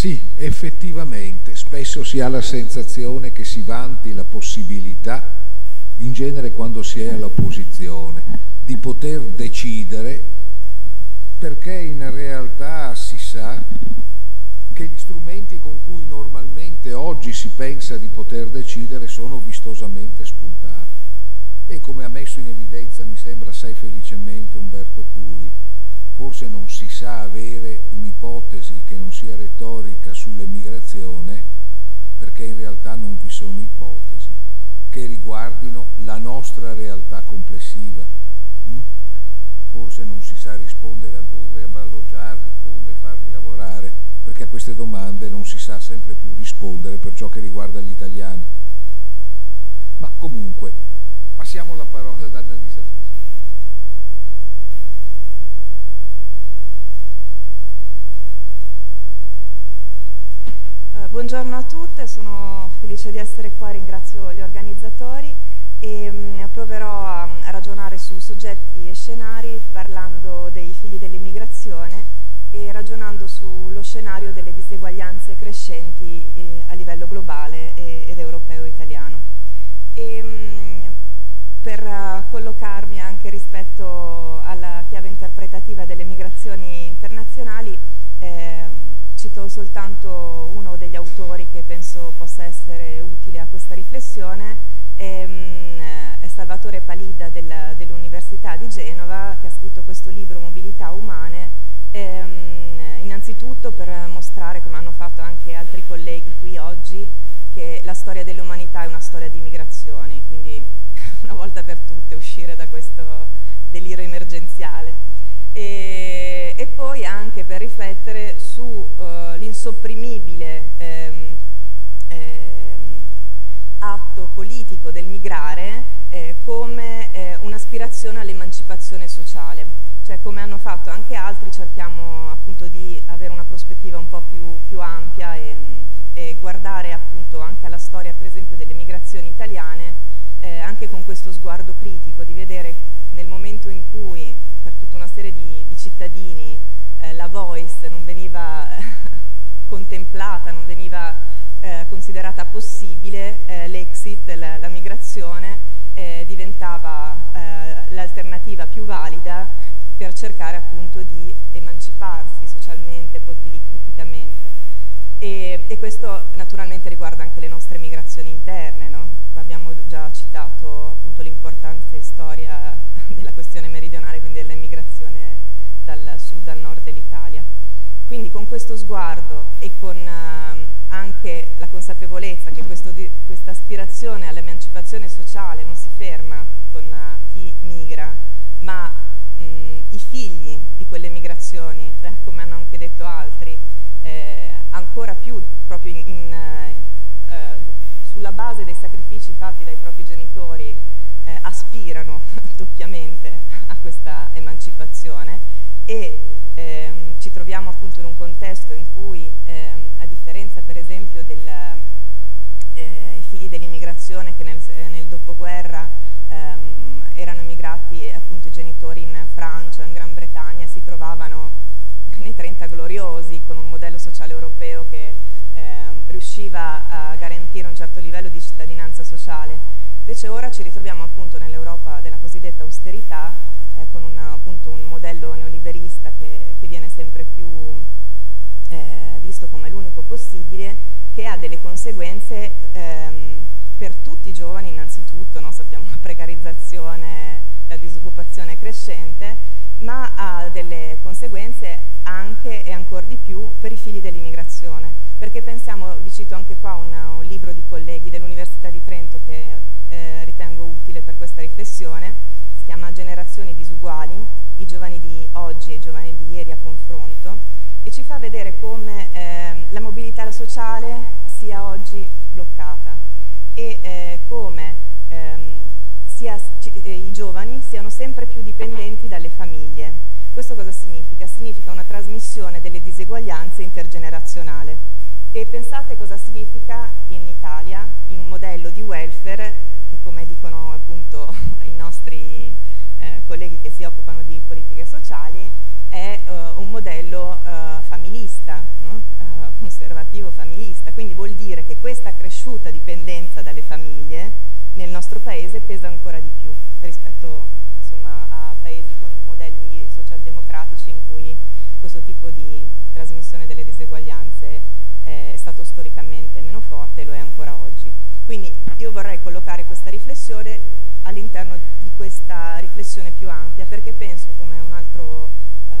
Sì, effettivamente, spesso si ha la sensazione che si vanti la possibilità, in genere quando si è all'opposizione, di poter decidere perché in realtà si sa che gli strumenti con cui normalmente oggi si pensa di poter decidere sono vistosamente spuntati. E come ha messo in evidenza, mi sembra assai felicemente Umberto Curi, forse non si sa avere un'ipotesi che non sia retorica sull'emigrazione perché in realtà non vi sono ipotesi che riguardino la nostra realtà complessiva. Mm? Forse non si sa rispondere a dove abballoggiarli, come farli lavorare, perché a queste domande non si sa sempre più rispondere per ciò che riguarda gli italiani. Ma comunque, passiamo la parola ad Annalisa Fischer. buongiorno a tutte, sono felice di essere qua, ringrazio gli organizzatori e um, proverò a, a, ragionare su soggetti e scenari parlando dei figli dell'immigrazione e ragionando sullo scenario delle diseguaglianze crescenti eh, a livello globale e, ed europeo-italiano. Um, per uh, collocarmi anche rispetto alla chiave interpretativa delle migrazioni internazionali, eh, cito soltanto uno degli autori che penso possa essere utile a questa riflessione, ehm, è Salvatore Palida del, dell'Università di Genova che ha scritto questo libro Mobilità umane, ehm, innanzitutto per mostrare, come hanno fatto anche altri colleghi qui oggi, che la storia dell'umanità è una storia di migrazioni, quindi una volta per tutte uscire da questo delirio emergenziale e, e poi anche per riflettere sull'insopprimibile uh, ehm, ehm, atto politico del migrare eh, come eh, un'aspirazione all'emancipazione sociale, cioè come hanno fatto anche altri cerchiamo appunto di avere una prospettiva un po' più, più ampia e, e, guardare appunto anche alla storia per esempio delle migrazioni italiane eh, anche con questo sguardo critico di vedere nel momento in cui per tutta una serie di, di cittadini eh, la voice non veniva contemplata, non veniva eh, considerata possibile, eh, l'exit, la, la, migrazione eh, diventava eh, l'alternativa più valida per cercare appunto di emanciparsi socialmente, politicamente. E, e, questo naturalmente riguarda anche le nostre migrazioni interne, no? abbiamo già citato appunto l'importante storia della questione meridionale, dal sud al nord dell'Italia. Quindi con questo sguardo e con eh, anche la consapevolezza che questa aspirazione all'emancipazione sociale non si ferma con uh, chi migra, ma mh, i figli di quelle migrazioni, eh, come hanno anche detto altri, eh, ancora più proprio in, in, eh, eh sulla base dei sacrifici fatti dai propri genitori eh, aspirano doppiamente a questa emancipazione e ehm, ci troviamo appunto in un contesto in cui ehm, a differenza per esempio dei eh, figli dell'immigrazione che nel, eh, nel dopoguerra ehm, erano emigrati appunto i genitori in Francia o in Gran Bretagna si trovavano nei 30 gloriosi con un modello sociale europeo che ehm, riusciva a garantire un certo livello di cittadinanza sociale Invece ora ci ritroviamo appunto nell'Europa della cosiddetta austerità eh, con una, appunto un modello neoliberista che, che viene sempre più eh, visto come l'unico possibile, che ha delle conseguenze ehm, per tutti i giovani innanzitutto, no? sappiamo la precarizzazione, la disoccupazione crescente, ma ha delle conseguenze anche e ancora di più per i figli dell'immigrazione, perché pensiamo, vi cito anche qua un, un libro di colleghi dell'Università di Trento che eh, ritengo utile per questa riflessione, si chiama Generazioni disuguali, i giovani di oggi e i giovani di ieri a confronto, e ci fa vedere come eh, la mobilità sociale sia oggi bloccata e eh, come ehm, sia, eh, i giovani siano sempre più dipendenti dalle famiglie. Questo cosa significa? Significa una trasmissione delle diseguaglianze intergenerazionale. E pensate cosa significa in Italia, in un modello di welfare che come dicono appunto i nostri eh, colleghi che si occupano di politiche sociali, è uh, un modello uh, familista, no? uh, conservativo familista, quindi vuol dire che questa cresciuta dipendenza dalle famiglie nel nostro paese pesa ancora di più rispetto insomma, a paesi con modelli socialdemocratici in cui questo tipo di trasmissione delle diseguaglianze è stato storicamente meno forte e lo è ancora oggi. Quindi io vorrei collocare questa riflessione all'interno di questa riflessione più ampia perché penso, come un altro eh,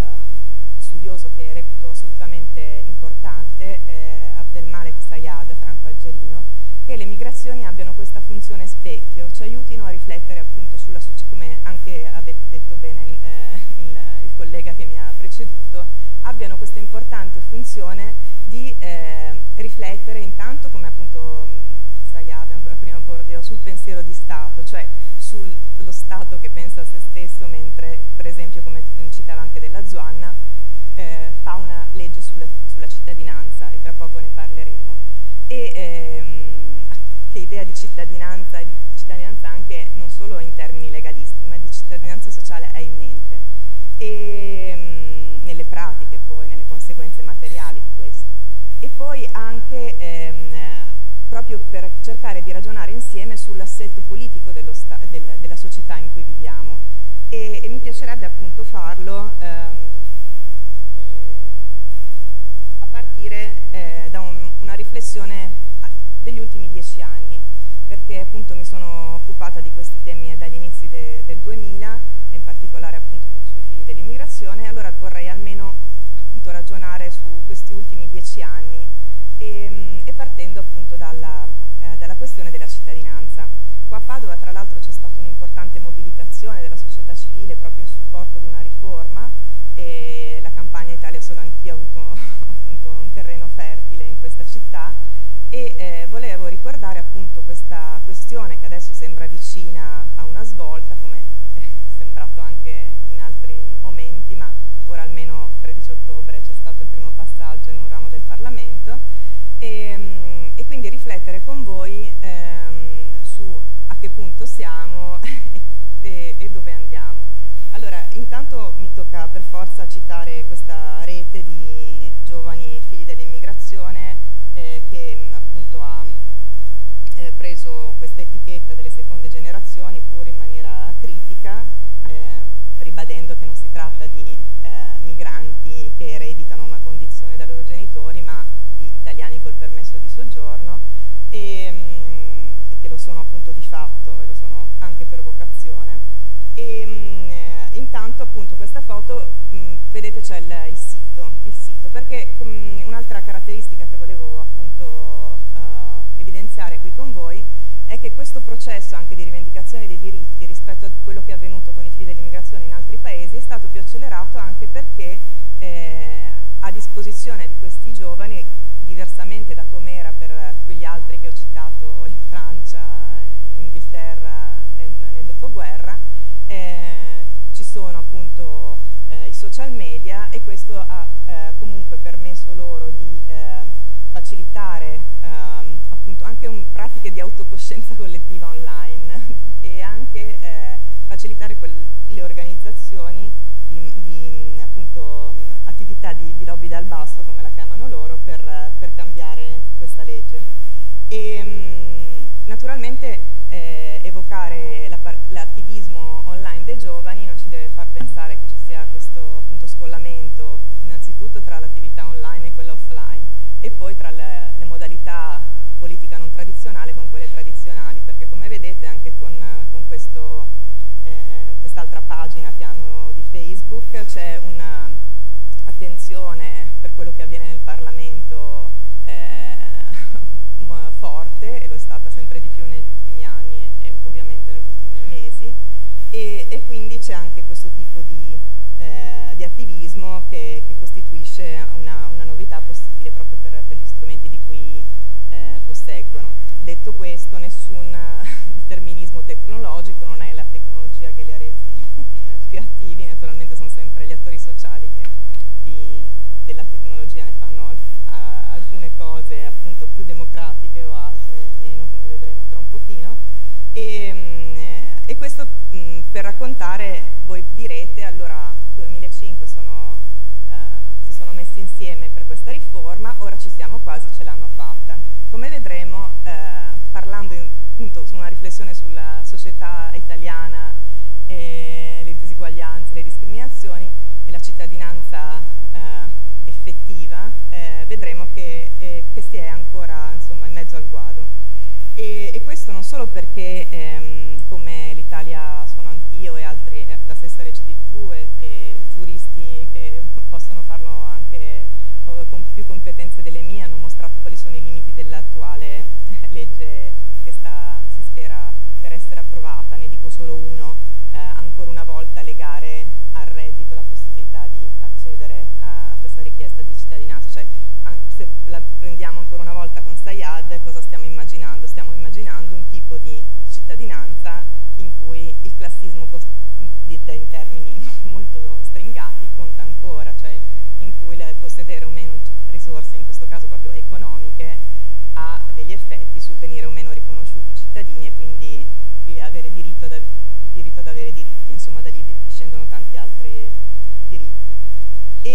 studioso che reputo assolutamente importante, eh, Abdelmalek Sayad, franco-algerino, che le migrazioni abbiano questa funzione specchio, ci aiutino a riflettere appunto sulla, come anche ha detto bene il, eh, il, il collega che mi ha preceduto, abbiano questa importante funzione di eh, riflettere intanto, come appunto Sayad prima Bordeaux, sul pensiero di Stato, cioè sullo Stato che pensa a se stesso, mentre per esempio, come citava anche della Zuanna, eh, fa una legge sulla, sulla, cittadinanza e tra poco ne parleremo. E ehm, che idea di cittadinanza, di cittadinanza anche non solo in termini legalisti, ma di cittadinanza sociale ha in mente. E ehm, nelle pratiche poi, nelle conseguenze materiali di questo. E poi anche ehm, proprio per cercare di ragionare insieme sull'assetto politico del, della società in cui viviamo. E, e mi piacerebbe appunto farlo ehm, a partire eh, da un, una riflessione degli ultimi dieci anni perché appunto mi sono occupata di questi temi dagli inizi de, del 2000 e in particolare appunto sui figli dell'immigrazione. Allora vorrei almeno appunto ragionare su questi ultimi dieci anni questo pratiche di autocoscienza collettiva online e anche eh, facilitare le organizzazioni di, di appunto, attività di, di lobby dal basso, come la chiamano loro, per, per cambiare questa legge. E, mh, naturalmente eh, evocare l'attivismo la, online dei giovani non ci deve far pensare che ci sia questo appunto, scollamento innanzitutto tra l'attività online e quella offline e poi tra le, le, modalità di politica non tradizionale con quelle tradizionali, perché come vedete anche con, con questo, eh, quest'altra pagina che hanno Facebook c'è un'attenzione per quello che avviene nel Parlamento eh, forte e lo è stata sempre di più negli ultimi anni e, e ovviamente negli ultimi mesi e, e quindi c'è anche questo tipo di, eh, di attivismo che, che costituisce una, una, novità possibile proprio per, per gli strumenti di cui eh, posseggono. Detto questo, nessun determinismo tecnologico, non è la tecnologia che li ha resi più attivi, naturalmente sono sempre gli attori sociali che di, della tecnologia ne fanno a, alcune cose appunto più democratiche o altre meno, come vedremo tra un pochino. E, mm, e questo mh, per raccontare, voi direte, allora 2005 sono, eh, si sono messi insieme per questa riforma, ora ci siamo quasi, ce l'hanno fatta. Come vedremo, eh, parlando in, appunto su una riflessione sulla società italiana, eh, le disuguaglianze, le discriminazioni e la cittadinanza eh, effettiva, eh, vedremo che, eh, che, si è ancora insomma, in mezzo al guado. E, e questo non solo perché ehm, come l'Italia sono anch'io e altri, la stessa RCTV e, e giuristi che possono farlo anche con più competenze delle mie hanno mostrato quali sono i limiti dell'attuale legge che sta, si spera per essere approvata, ne dico solo uno, eh, ancora una volta al reddito la possibilità di accedere a, a questa richiesta di cittadinanza, cioè se la prendiamo ancora una volta con Sayad, cosa stiamo immaginando? Stiamo immaginando un tipo di cittadinanza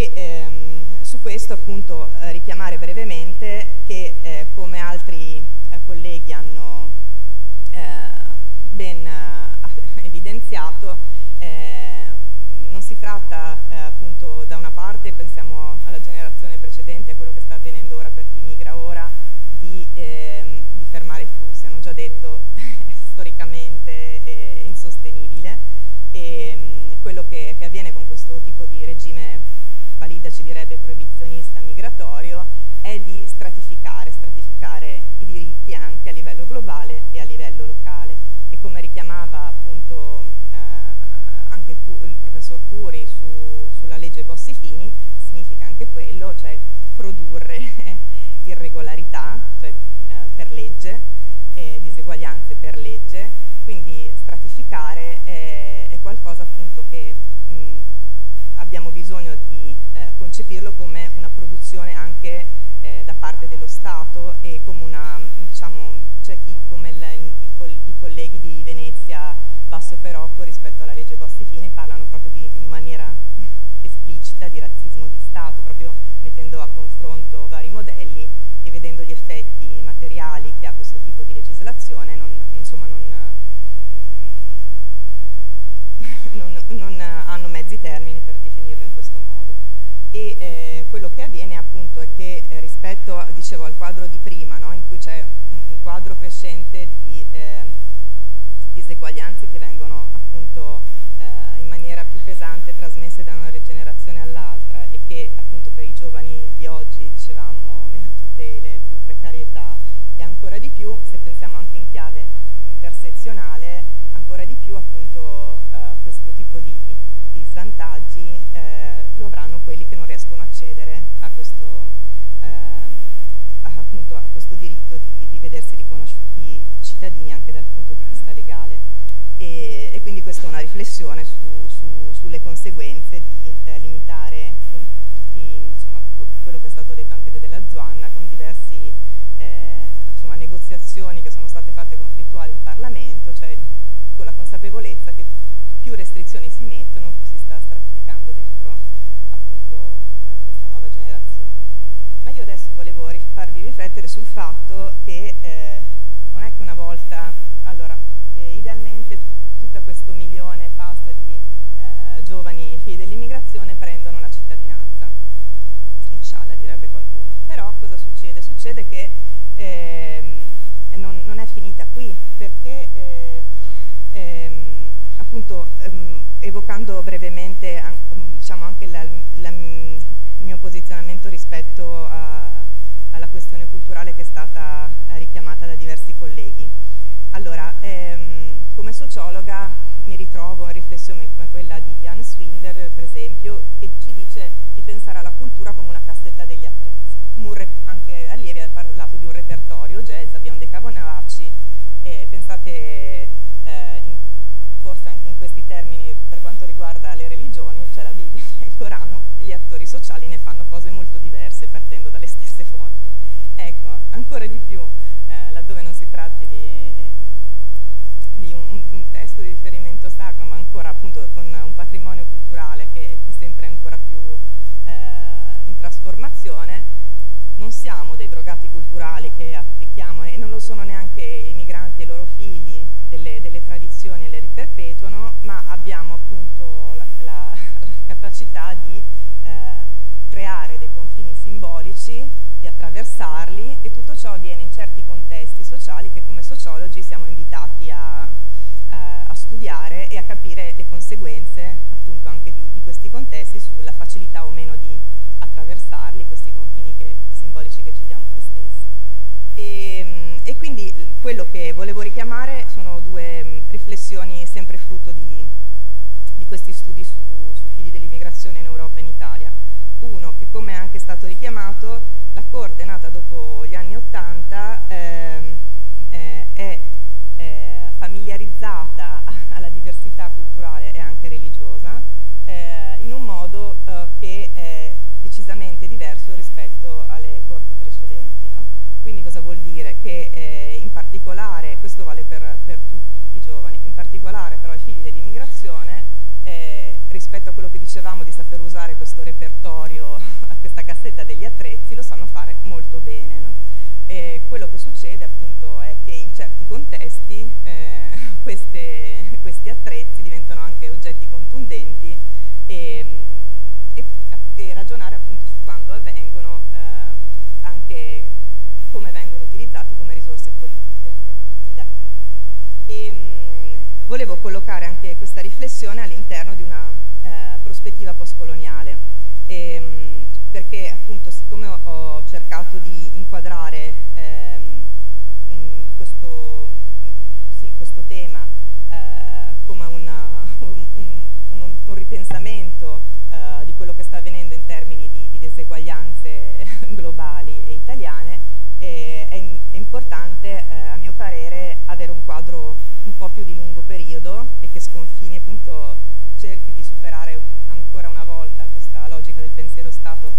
E ehm, su questo appunto eh, richiamare brevemente che eh, come altri eh, colleghi hanno eh, ben eh, evidenziato, non si tratta appunto da una parte, pensiamo alla generazione precedente, a quello che sta avvenendo ora per chi migra ora, di, ehm, di fermare i flussi, hanno già detto storicamente è insostenibile. E ehm, quello che, che avviene con questo tipo di regime valida ci direbbe proibizionista migratorio è di stratificare, stratificare i diritti anche a livello globale e a livello locale. E come richiamava appunto eh, anche il professor Curi su, sulla legge Bossi-Fini significa anche quello, cioè produrre irregolarità cioè, eh, per legge, rispetto, dicevo, al quadro di prima, no, in cui c'è un quadro crescente di eh, diseguaglianze che vengono appunto eh, in maniera più pesante trasmesse da una generazione all'altra e che appunto per i giovani di oggi, dicevamo, meno tutele, più precarietà e ancora di più, se pensiamo anche in chiave intersezionale, ancora di più appunto eh, questo tipo di, di svantaggi eh, lo avranno cittadini anche dal punto di vista legale. E, e quindi questa è una riflessione su, su, sulle conseguenze di eh, limitare con tutti, insomma, quello che è stato detto anche della Zuanna, con diversi eh, negoziazioni che sono state fatte conflittuali in Parlamento, cioè con la consapevolezza che più restrizioni si mettono, più si sta stratificando dentro appunto eh, questa nuova generazione. Ma io adesso volevo farvi riflettere sul fatto che eh, non è che una volta, allora, eh, idealmente tutto questo milione e passa di eh, giovani figli dell'immigrazione prendono la cittadinanza, inshallah direbbe qualcuno. Però cosa succede? Succede che ehm, non, non, è finita qui, perché eh, ehm, appunto ehm, evocando brevemente diciamo anche la, la, il mio posizionamento rispetto a, alla questione culturale che è stata eh, richiamata da diversi colleghi. Allora, ehm, come sociologa mi ritrovo in riflessioni come quella di Jan Swinder, per esempio, che ci dice di pensare alla cultura come una cassetta degli attrezzi. anche Allievi ha parlato di un repertorio jazz, abbiamo dei caponavacci, eh, pensate eh, in, forse anche in questi termini per quanto riguarda le religioni, c'è la Bibbia il Corano, gli attori sociali ne fanno cose molto diverse partendo dalle stesse fonti. Ecco, ancora di più, eh, laddove non si tratti di, di un, un, testo di riferimento sacro, ma ancora appunto con un patrimonio culturale che è sempre ancora più eh, in trasformazione, non, siamo dei drogati culturali che applichiamo e non lo sono neanche i migranti e i loro figli delle, delle tradizioni e le riperpetuano, ma abbiamo appunto la, la, la capacità di eh, creare dei confini simbolici, di attraversarli e studiare e a capire le conseguenze appunto anche di, di questi contesti sulla facilità o meno di attraversarli, questi confini che, simbolici che ci diamo noi stessi. E, ehm, e, quindi quello che volevo richiamare sono due mm, riflessioni sempre frutto di, di questi studi su, sui figli dell'immigrazione in Europa e in Italia. Uno, che come è anche stato richiamato, la Corte nata dopo gli anni Ottanta, eh, eh, è eh, familiarizzata alla diversità culturale e anche religiosa eh, in un modo eh, che è decisamente diverso rispetto alle corti precedenti. No? Quindi cosa vuol dire? Che eh, in particolare, questo vale per, per, tutti i giovani, in particolare però i figli dell'immigrazione, eh, rispetto a quello che dicevamo di saper usare questo repertorio, questa cassetta degli attrezzi, lo sanno fare molto bene. No? quello che succede appunto è che in certi contesti eh, queste, questi attrezzi diventano anche oggetti contundenti e, e, e ragionare appunto su quando avvengono, eh, anche come vengono utilizzati come risorse politiche e, da chi. E, mh, volevo collocare anche questa riflessione all'interno di una eh, prospettiva postcoloniale, e, mh, perché appunto siccome ho, cercato di inquadrare ehm, questo, sì, questo, tema eh, come una, un, un, un, ripensamento eh, di quello che sta avvenendo in termini di, di diseguaglianze globali e italiane, eh, è, è, importante eh, a mio parere avere un quadro un po' più di lungo periodo e che sconfini appunto cerchi di superare ancora una volta questa logica del pensiero Stato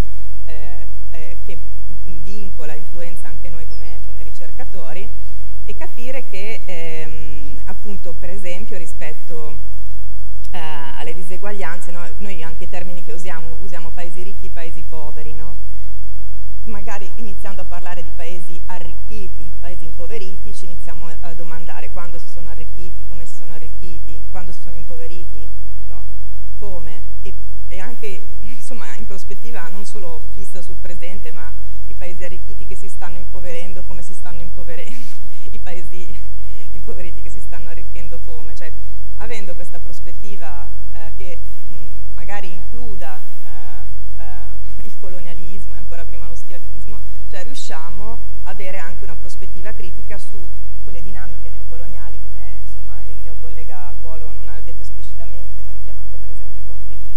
eh, eh, che vincola, influenza anche noi come, come ricercatori e capire che ehm, appunto per esempio rispetto eh, alle diseguaglianze, no? noi anche i termini che usiamo, usiamo paesi ricchi, paesi poveri, no? magari iniziando a parlare di paesi arricchiti, paesi impoveriti, ci iniziamo a domandare quando si sono arricchiti, come si sono arricchiti, quando si sono impoveriti, no, come, e, e anche insomma in non solo fissa sul presente, ma i paesi arricchiti che si stanno impoverendo, come si stanno impoverendo, i paesi impoveriti che si stanno arricchendo come, cioè avendo questa prospettiva eh, che mh, magari includa eh, eh, il colonialismo e ancora prima lo schiavismo, cioè riusciamo ad avere anche una prospettiva critica su quelle dinamiche neocoloniali, come insomma, il mio collega Guolo non ha detto esplicitamente, ma richiamando per esempio i conflitti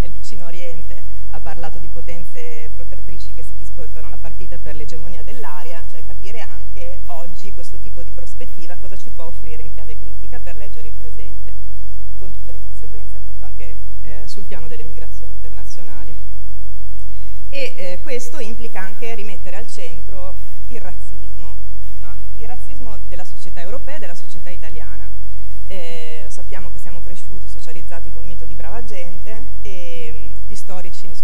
nel vicino Oriente, ha parlato di potenze protettrici che si disputano la partita per l'egemonia dell'area, cioè capire anche oggi questo tipo di prospettiva cosa ci può offrire in chiave critica per leggere il presente, con tutte le conseguenze appunto anche eh, sul piano delle migrazioni internazionali. E eh, questo implica anche rimettere al centro il razzismo, no? il razzismo della società europea e della società italiana. Eh, sappiamo che siamo cresciuti, socializzati col mito di brava gente e mh, gli storici, insomma,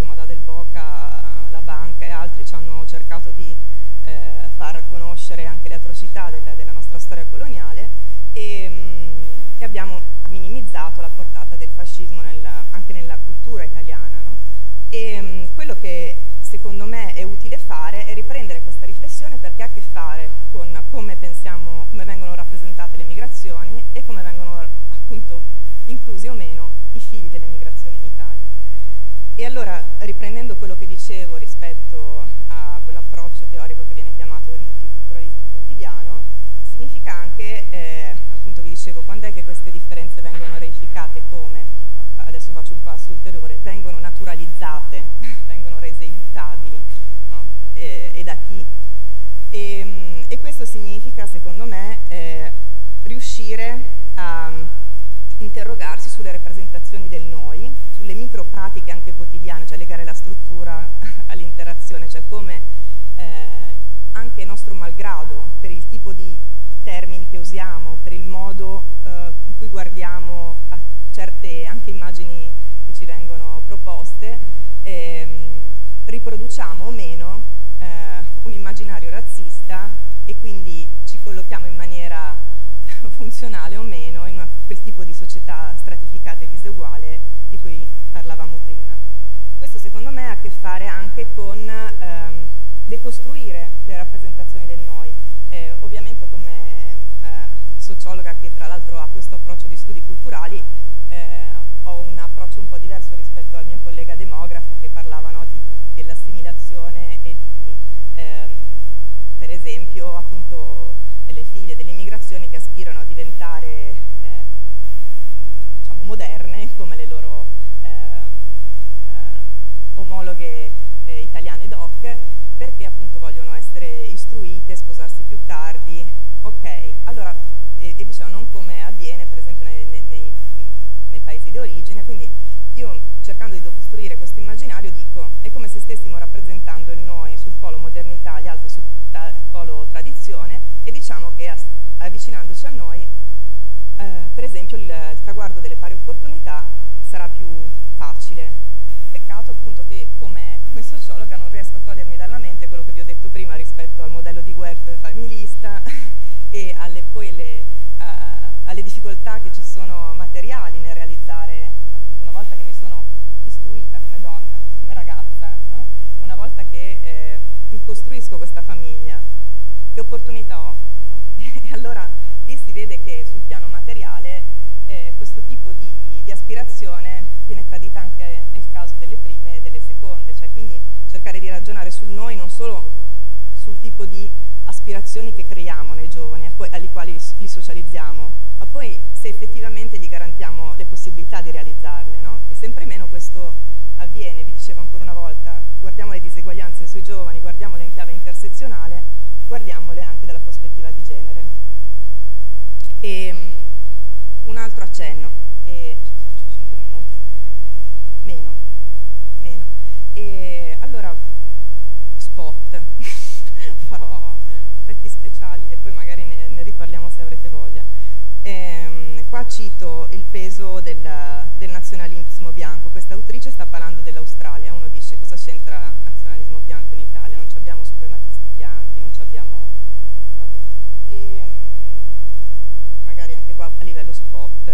meno i figli delle migrazioni in Italia. E allora, riprendendo quello che dicevo rispetto a quell'approccio teorico che viene chiamato del multiculturalismo quotidiano, significa anche, eh, appunto vi dicevo, quando è che queste differenze vengono reificate come, adesso faccio un passo ulteriore, vengono naturalizzate, vengono rese immutabili, no? e, e, da chi? E, ehm, e, questo significa, secondo me, eh, riuscire a interrogarsi sulle rappresentazioni del noi, sulle micro pratiche anche quotidiane, cioè legare la struttura all'interazione, cioè come eh, anche nostro malgrado, per il tipo di termini che usiamo, per il modo eh, in cui guardiamo a certe anche immagini che ci vengono proposte, ehm, riproduciamo o meno eh, e quindi ci collochiamo in maniera funzionale o meno in una, quel tipo di società stratificata e diseguale di cui parlavamo prima. Questo secondo me ha a che fare anche con ehm, decostruire le rappresentazioni del noi. Eh, ovviamente come eh, sociologa che tra l'altro ha questo approccio di studi culturali eh, ho un approccio un po' diverso rispetto al mio collega demografo che parlava no, dell'assimilazione e di, ehm, per esempio, appunto le figlie delle immigrazioni che aspirano a diventare moderne come le loro eh, eh, omologhe eh, italiane doc perché appunto vogliono essere istruite, sposarsi più tardi. Ok, allora, e, e diciamo non come avviene per esempio nei, nei, nei paesi di origine, quindi io cercando di costruire questo immaginario dico è come se stessimo rappresentando il noi sul polo modernità, gli altri sul polo tradizione e diciamo che avvicinandoci a noi eh, per esempio il, il traguardo delle pari opportunità sarà più facile. Peccato appunto che come, come sociologa non riesco a togliermi dalla mente quello che vi ho detto prima rispetto al modello di welfare familista e alle, poi le, uh, alle difficoltà che ci sono materiali nel realizzare, appunto una volta che mi sono istruita come donna, come ragazza, no? una volta che eh, mi costruisco questa famiglia, che opportunità ho? No? e allora lì si vede che sul eh, questo tipo di, di, aspirazione viene tradita anche nel caso delle prime e delle seconde, cioè quindi cercare di ragionare sul noi non solo sul tipo di aspirazioni che creiamo nei giovani, alle quali li socializziamo, ma poi se effettivamente gli garantiamo le possibilità di realizzarle, no? E sempre meno questo avviene, vi dicevo ancora una volta, guardiamo le diseguaglianze sui giovani, guardiamole in chiave intersezionale, guardiamole anche dalla prospettiva di genere. E, um, un altro accenno, e, 5 minuti, meno, meno. E, allora, spot, farò effetti speciali e poi magari ne, ne riparliamo se avrete voglia. Cito il peso del, del nazionalismo bianco, questa autrice sta parlando dell'Australia, uno dice cosa c'entra nazionalismo bianco in Italia, non abbiamo suprematisti bianchi, non abbiamo... E, magari anche qua a livello spot,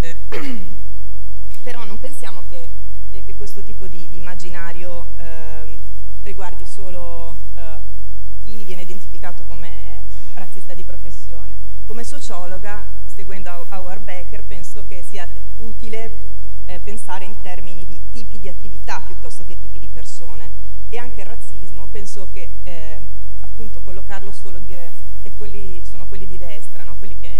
eh, però non pensiamo che, eh, che questo tipo di, di immaginario eh, riguardi solo eh, chi viene identificato come razzista di professione. Come sociologa, seguendo Howard Becker, penso che sia utile eh, pensare in termini di tipi di attività piuttosto che tipi di persone e anche il razzismo penso che eh, appunto collocarlo solo dire e quelli sono quelli di destra, no? quelli che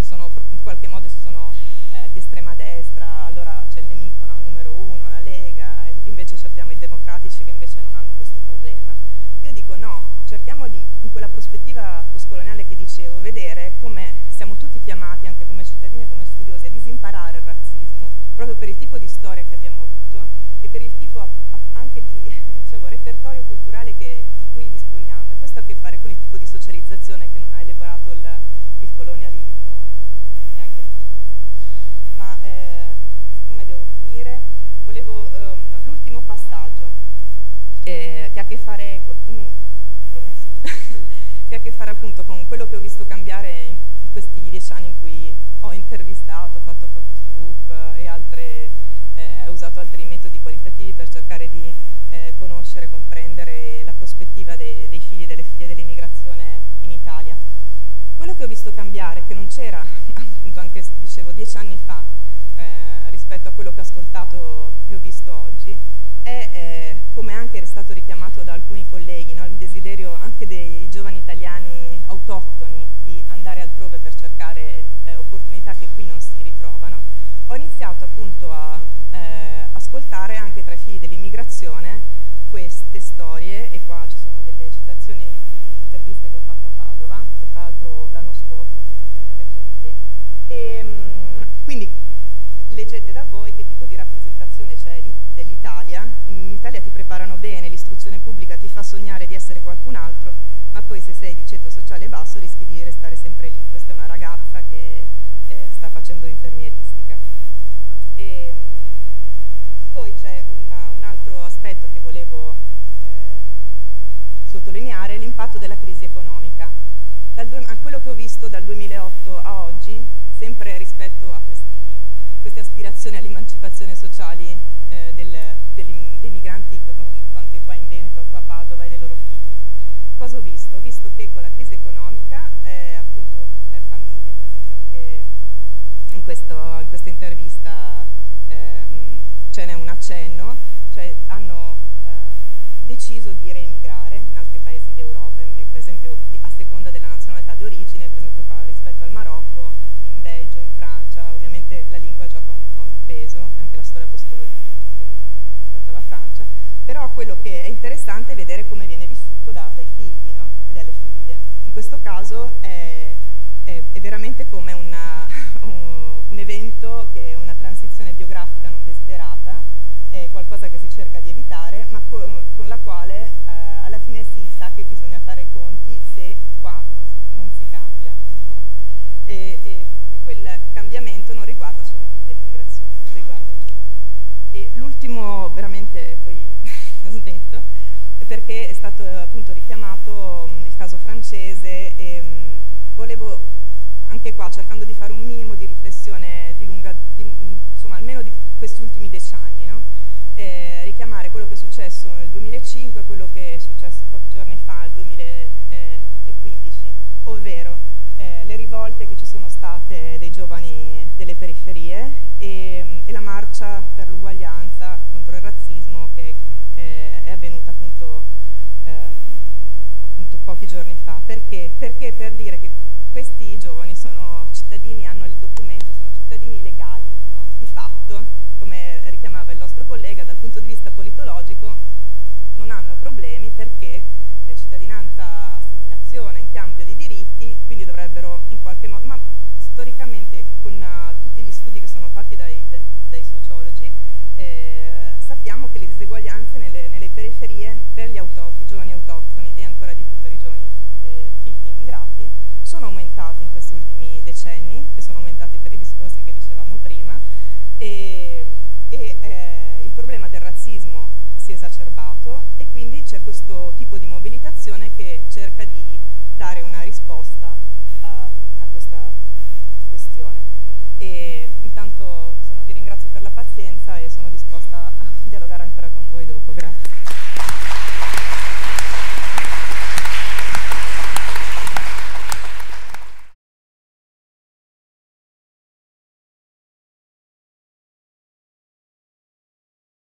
sono, in qualche modo sono eh, di estrema destra, allora c'è il nemico no? numero uno, la Lega, e invece abbiamo i democratici che invece non hanno questo problema. Io dico no, cerchiamo di, in quella prospettiva postcoloniale che dicevo, vedere come siamo tutti chiamati, anche come cittadini e come studiosi, a disimparare il razzismo, proprio per il tipo di storia che abbiamo avuto e per il tipo anche di dicevo, repertorio culturale che, di cui disponiamo. E questo ha a che fare con il tipo di socializzazione che non ha elaborato il, il colonialismo neanche il fascismo. Ma eh, come devo finire? Volevo um, l'ultimo passaggio eh, che ha a che fare un minuto, promesso, che ha a che fare appunto con quello che ho visto cambiare in, anni in cui ho intervistato, ho fatto focus group eh, e altre, eh, ho usato altri metodi qualitativi per cercare di eh, conoscere, comprendere la prospettiva de, dei figli e delle figlie dell'immigrazione in Italia. Quello che ho visto cambiare, che non c'era appunto anche dicevo dieci anni fa eh, rispetto a quello che ho ascoltato e ho visto oggi, è eh, come anche è stato richiamato da alcuni colleghi, no? il desiderio anche dei giovani italiani autoctoni anche tra i figli dell'immigrazione queste storie, e qua ci sono delle citazioni di interviste che ho fatto a Padova, che tra l'altro l'anno scorso, quindi anche recenti, e, ehm, quindi leggete da voi che tipo di rappresentazione c'è dell'Italia. In Italia ti preparano bene, l'istruzione pubblica ti fa sognare di essere qualcun altro, ma poi se sei di ceto sociale basso rischi di restare sempre lì. Questa è una ragazza che eh, sta facendo infermieristica. E, ehm, poi c'è un altro aspetto che volevo eh, sottolineare, l'impatto della crisi economica. dal, a quello che ho visto dal 2008 a oggi, sempre rispetto a questi, queste aspirazioni all'emancipazione sociali eh, del, dei migranti che ho conosciuto anche qua in Veneto, qua a Padova e dei loro figli. Cosa ho visto? Ho visto che con la crisi economica, eh, appunto per famiglie, per esempio anche in, questo, in questa intervista eh, ce n'è un accenno, cioè hanno eh, deciso di reemigrare in altri paesi d'Europa, per esempio a seconda della nazionalità d'origine, per esempio rispetto al Marocco, in Belgio, in Francia, ovviamente la lingua gioca un, un peso, anche la storia postcoloniale gioca un peso rispetto alla Francia, però quello che è interessante è vedere come viene vissuto da, dai figli no? e dalle figlie. In questo caso è, è, è veramente come una, un, un evento che è una transizione biografica desiderata, è qualcosa che si cerca di evitare, ma co con la quale eh, alla fine si sa che bisogna fare i conti se qua non, non si cambia. e, e, e, quel cambiamento non riguarda solo i figli dell'immigrazione, riguarda i giovani. E l'ultimo, veramente poi smetto, perché è stato appunto richiamato il caso francese e mh, volevo anche qua cercando di fare un minimo di riflessione di lunga, di, insomma almeno di questi ultimi dieci anni, no? eh, richiamare quello che è successo nel 2005 e quello che è successo pochi giorni fa, nel 2015, ovvero eh, le rivolte che ci sono state dei giovani delle periferie e, e la marcia per l'uguaglianza contro il razzismo che eh, è avvenuta appunto, ehm, appunto pochi giorni fa. Perché? Perché per dire che questi giovani sono cittadini, hanno il documento, sono cittadini legali, no? di fatto, come richiamava il nostro collega, dal punto di vista politologico non hanno problemi perché eh, cittadinanza, assimilazione, in cambio di diritti, quindi dovrebbero